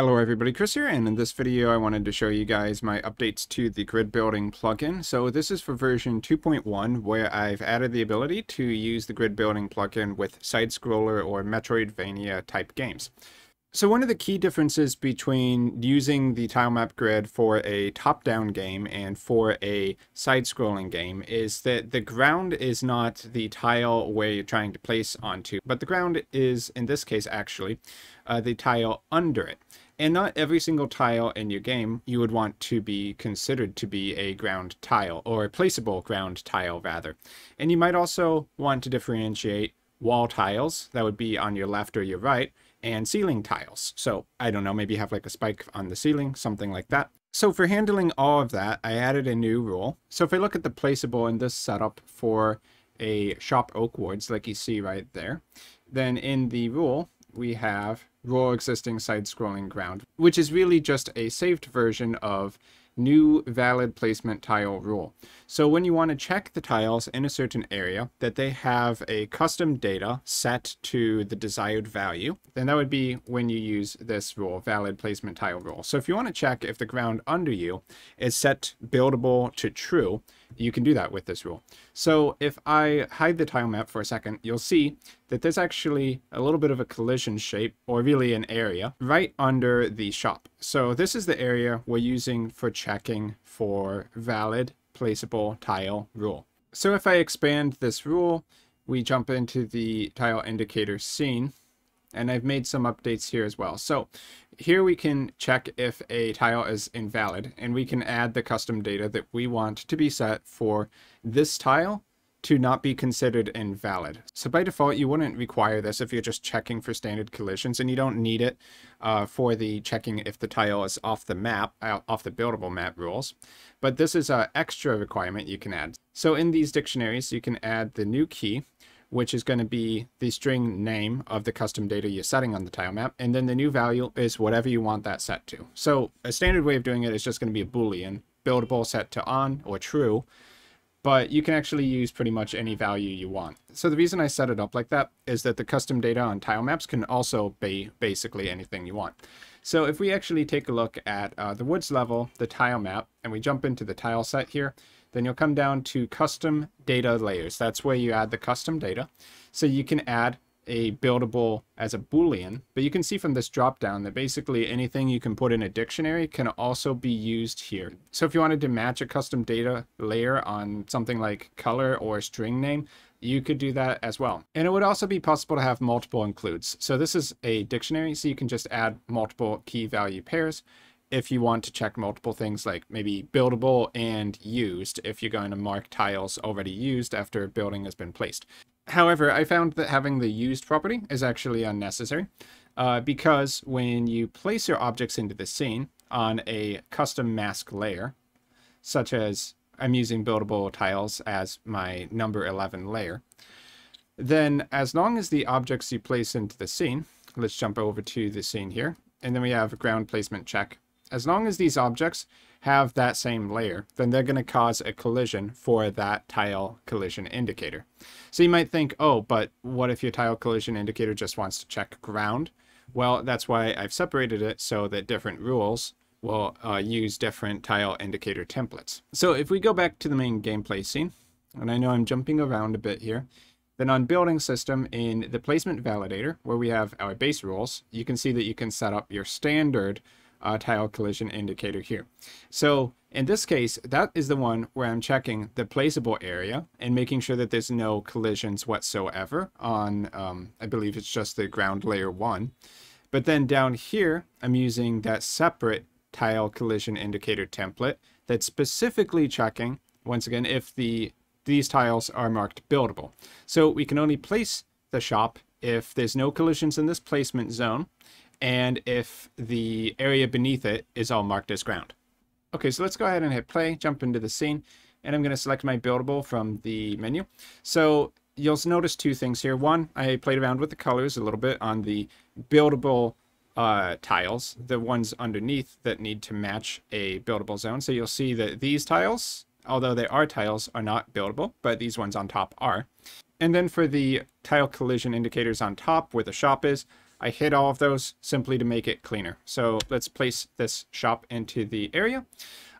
Hello everybody, Chris here, and in this video I wanted to show you guys my updates to the grid building plugin. So this is for version 2.1 where I've added the ability to use the grid building plugin with side-scroller or Metroidvania type games. So one of the key differences between using the tile map grid for a top-down game and for a side-scrolling game is that the ground is not the tile where you're trying to place onto, but the ground is, in this case actually, uh, the tile under it. And not every single tile in your game you would want to be considered to be a ground tile, or a placeable ground tile rather. And you might also want to differentiate wall tiles, that would be on your left or your right, and ceiling tiles. So I don't know, maybe have like a spike on the ceiling, something like that. So for handling all of that, I added a new rule. So if I look at the placeable in this setup for a shop oak woods, like you see right there, then in the rule, we have raw existing side-scrolling ground, which is really just a saved version of new valid placement tile rule. So when you want to check the tiles in a certain area that they have a custom data set to the desired value, then that would be when you use this rule, valid placement tile rule. So if you want to check if the ground under you is set buildable to true, you can do that with this rule. So if I hide the tile map for a second, you'll see that there's actually a little bit of a collision shape, or really an area, right under the shop. So this is the area we're using for checking for valid placeable tile rule. So if I expand this rule, we jump into the tile indicator scene, and I've made some updates here as well. So here we can check if a tile is invalid and we can add the custom data that we want to be set for this tile to not be considered invalid. So by default, you wouldn't require this if you're just checking for standard collisions and you don't need it uh, for the checking if the tile is off the map, uh, off the buildable map rules. But this is an extra requirement you can add. So in these dictionaries, you can add the new key which is going to be the string name of the custom data you're setting on the tile map. And then the new value is whatever you want that set to. So a standard way of doing it is just going to be a Boolean, buildable set to on or true. But you can actually use pretty much any value you want. So the reason I set it up like that is that the custom data on tile maps can also be basically anything you want. So if we actually take a look at uh, the woods level, the tile map, and we jump into the tile set here, then you'll come down to custom data layers. That's where you add the custom data. So you can add a buildable as a boolean but you can see from this drop down that basically anything you can put in a dictionary can also be used here so if you wanted to match a custom data layer on something like color or string name you could do that as well and it would also be possible to have multiple includes so this is a dictionary so you can just add multiple key value pairs if you want to check multiple things like maybe buildable and used if you're going to mark tiles already used after a building has been placed. However, I found that having the used property is actually unnecessary uh, because when you place your objects into the scene on a custom mask layer, such as I'm using buildable tiles as my number 11 layer, then as long as the objects you place into the scene, let's jump over to the scene here, and then we have ground placement check as long as these objects have that same layer, then they're going to cause a collision for that tile collision indicator. So you might think, oh, but what if your tile collision indicator just wants to check ground? Well, that's why I've separated it so that different rules will uh, use different tile indicator templates. So if we go back to the main gameplay scene, and I know I'm jumping around a bit here, then on building system in the placement validator, where we have our base rules, you can see that you can set up your standard uh, tile collision indicator here. So in this case, that is the one where I'm checking the placeable area and making sure that there's no collisions whatsoever on, um, I believe it's just the ground layer one. But then down here, I'm using that separate tile collision indicator template that's specifically checking, once again, if the these tiles are marked buildable. So we can only place the shop if there's no collisions in this placement zone and if the area beneath it is all marked as ground. Okay, so let's go ahead and hit play, jump into the scene, and I'm going to select my buildable from the menu. So you'll notice two things here. One, I played around with the colors a little bit on the buildable uh, tiles, the ones underneath that need to match a buildable zone. So you'll see that these tiles, although they are tiles, are not buildable, but these ones on top are. And then for the tile collision indicators on top where the shop is, I hid all of those simply to make it cleaner. So let's place this shop into the area.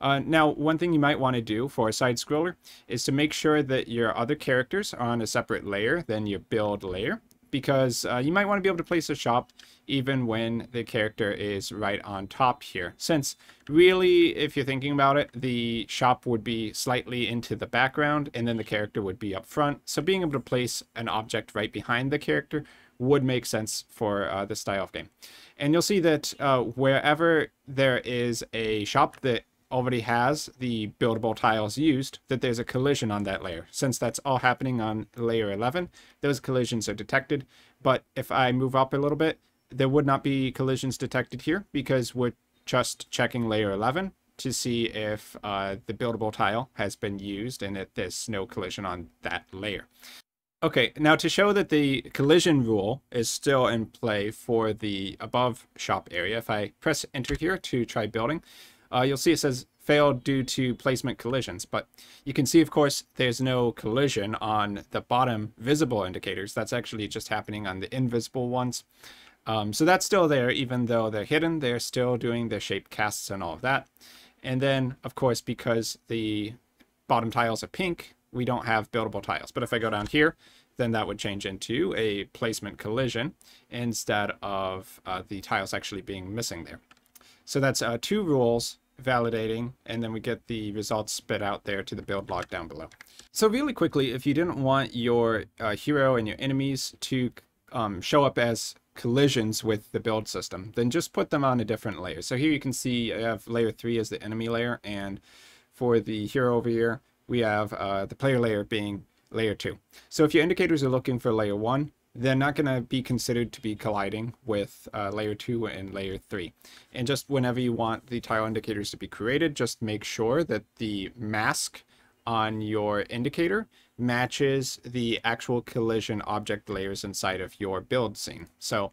Uh, now, one thing you might want to do for a side scroller is to make sure that your other characters are on a separate layer than your build layer because uh, you might want to be able to place a shop even when the character is right on top here. Since really, if you're thinking about it, the shop would be slightly into the background and then the character would be up front. So being able to place an object right behind the character would make sense for uh, this style of game. And you'll see that uh, wherever there is a shop that already has the buildable tiles used, that there's a collision on that layer. Since that's all happening on layer 11, those collisions are detected. But if I move up a little bit, there would not be collisions detected here because we're just checking layer 11 to see if uh, the buildable tile has been used and that there's no collision on that layer. Okay, now to show that the collision rule is still in play for the above shop area, if I press enter here to try building, uh, you'll see it says failed due to placement collisions. But you can see, of course, there's no collision on the bottom visible indicators. That's actually just happening on the invisible ones. Um, so that's still there, even though they're hidden, they're still doing their shape casts and all of that. And then, of course, because the bottom tiles are pink, we don't have buildable tiles. But if I go down here, then that would change into a placement collision instead of uh, the tiles actually being missing there. So that's uh, two rules validating, and then we get the results spit out there to the build log down below. So really quickly, if you didn't want your uh, hero and your enemies to um, show up as collisions with the build system, then just put them on a different layer. So here you can see I have layer 3 as the enemy layer, and for the hero over here, we have uh, the player layer being layer 2. So if your indicators are looking for layer 1, they're not going to be considered to be colliding with uh, layer 2 and layer 3. And just whenever you want the tile indicators to be created, just make sure that the mask on your indicator matches the actual collision object layers inside of your build scene. So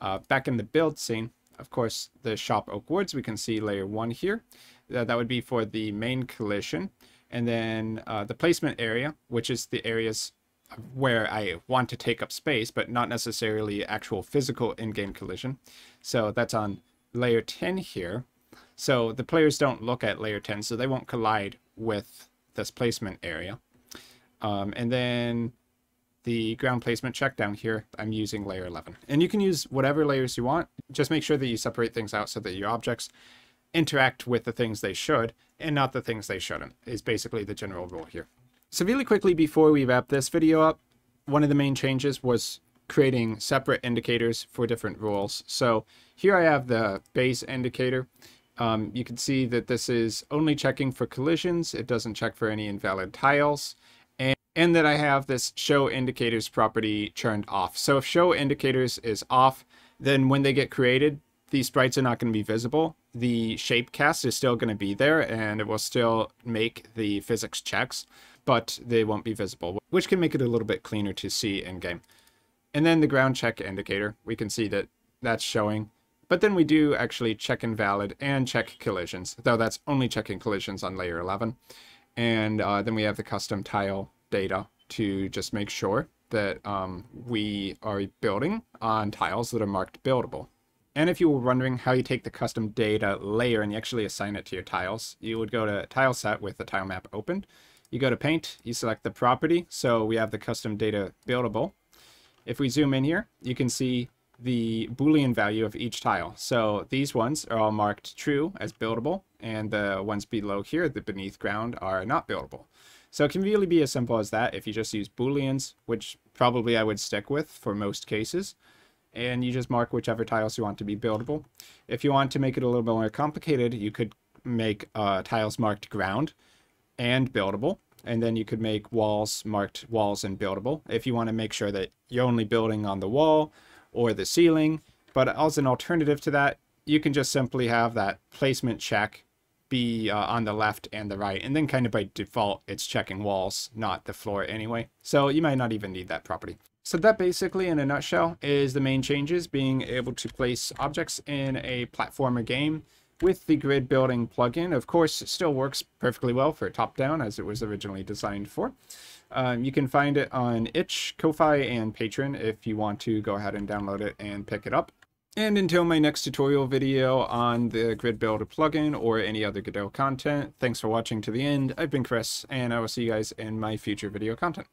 uh, back in the build scene, of course, the shop oak woods, we can see layer 1 here. Uh, that would be for the main collision. And then uh, the placement area, which is the areas where I want to take up space, but not necessarily actual physical in-game collision. So that's on layer 10 here. So the players don't look at layer 10, so they won't collide with this placement area. Um, and then the ground placement check down here, I'm using layer 11. And you can use whatever layers you want. Just make sure that you separate things out so that your objects interact with the things they should and not the things they shouldn't, is basically the general rule here. So really quickly before we wrap this video up, one of the main changes was creating separate indicators for different rules. So here I have the base indicator. Um, you can see that this is only checking for collisions. It doesn't check for any invalid tiles. And, and that I have this show indicators property turned off. So if show indicators is off, then when they get created, these sprites are not going to be visible. The shape cast is still going to be there and it will still make the physics checks but they won't be visible, which can make it a little bit cleaner to see in game. And then the ground check indicator, we can see that that's showing. But then we do actually check invalid and check collisions, though that's only checking collisions on layer 11. And uh, then we have the custom tile data to just make sure that um, we are building on tiles that are marked buildable. And if you were wondering how you take the custom data layer and you actually assign it to your tiles, you would go to tile set with the tile map opened, you go to paint, you select the property. So we have the custom data buildable. If we zoom in here, you can see the Boolean value of each tile. So these ones are all marked true as buildable, and the ones below here, the beneath ground, are not buildable. So it can really be as simple as that if you just use Booleans, which probably I would stick with for most cases. And you just mark whichever tiles you want to be buildable. If you want to make it a little bit more complicated, you could make uh, tiles marked ground and buildable. And then you could make walls marked walls and buildable if you want to make sure that you're only building on the wall or the ceiling. But as an alternative to that, you can just simply have that placement check be uh, on the left and the right. And then kind of by default, it's checking walls, not the floor anyway. So you might not even need that property. So that basically, in a nutshell, is the main changes, being able to place objects in a platformer game with the grid building plugin. Of course, it still works perfectly well for top-down as it was originally designed for. Um, you can find it on itch, Ko-Fi, and Patreon if you want to go ahead and download it and pick it up. And until my next tutorial video on the Grid Builder plugin or any other Godot content, thanks for watching to the end. I've been Chris, and I will see you guys in my future video content.